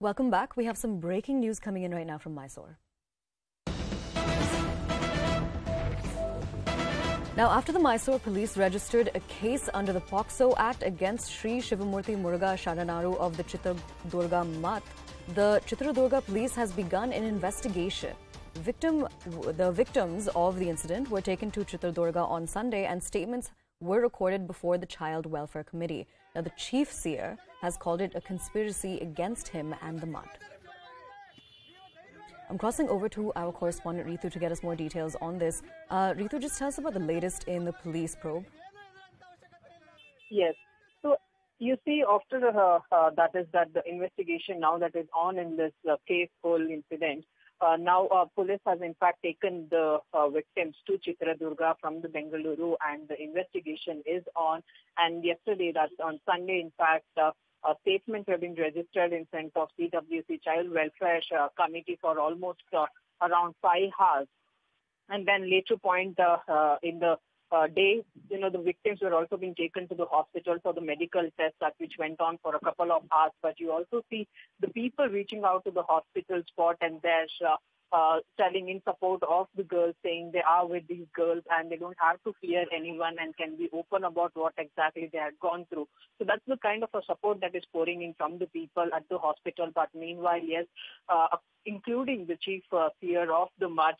Welcome back. We have some breaking news coming in right now from Mysore. Now, after the Mysore police registered a case under the POCSO Act against Sri Shivamurti Muruga Sharanaru of the Chitradurga Math, the Chitradurga police has begun an investigation. Victim, the victims of the incident were taken to Chitradurga on Sunday and statements were recorded before the Child Welfare Committee. Now, the chief seer has called it a conspiracy against him and the Math. I'm crossing over to our correspondent Ritu to get us more details on this. Uh, Ritu, just tell us about the latest in the police probe. Yes. So you see, after uh, uh, that is that the investigation now that is on in this uh, case whole incident. Uh, now, uh, police has in fact taken the uh, victims to Chitradurga from the Bengaluru, and the investigation is on. And yesterday, that's on Sunday, in fact, uh, uh, statements have been registered in front of CWC Child Welfare uh, Committee for almost uh, around five hours. And then later point uh, uh, in the uh, day, you know, the victims were also being taken to the hospital for the medical tests that which went on for a couple of hours. But you also see the people reaching out to the hospital spot and there's uh, uh, telling in support of the girls, saying they are with these girls and they don't have to seer anyone and can be open about what exactly they had gone through. So that's the kind of a support that is pouring in from the people at the hospital. But meanwhile, yes, uh, including the chief uh, fear of the Math,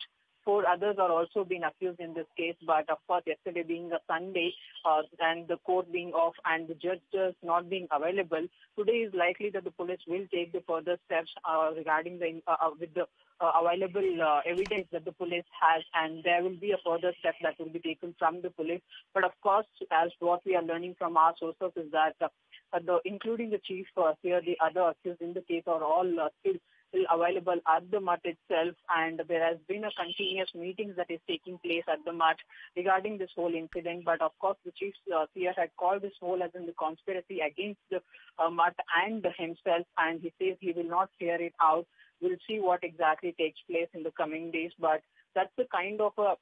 four others are also being accused in this case. But of course, yesterday being a Sunday uh, and the court being off and the judges not being available, today is likely that the police will take the further steps uh, regarding the uh, uh with the uh, available uh, evidence that the police has, and there will be a further step that will be taken from the police. But of course, as what we are learning from our sources is that the, including the chief seer, the other accused in the case are all still available at the Math itself and there has been a continuous meetings that is taking place at the Math regarding this whole incident. But of course the chief uh, seer had called this whole as in the conspiracy against the uh, Math and himself and he says he will not hear it out. We'll see what exactly takes place in the coming days. But that's the kind of a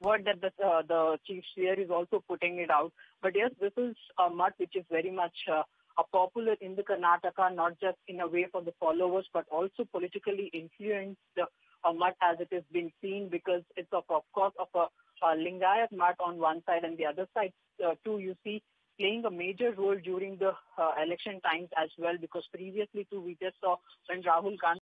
word that the, uh, the chief seer is also putting it out. But yes this is a Math which is very much uh, are popular in the Karnataka, not just in a way for the followers, but also politically influenced uh, Math as it has been seen because it's of, of course of a, a Lingayat Math on one side and the other side uh, too you see playing a major role during the uh, election times as well because previously too we just saw when Rahul Gandhi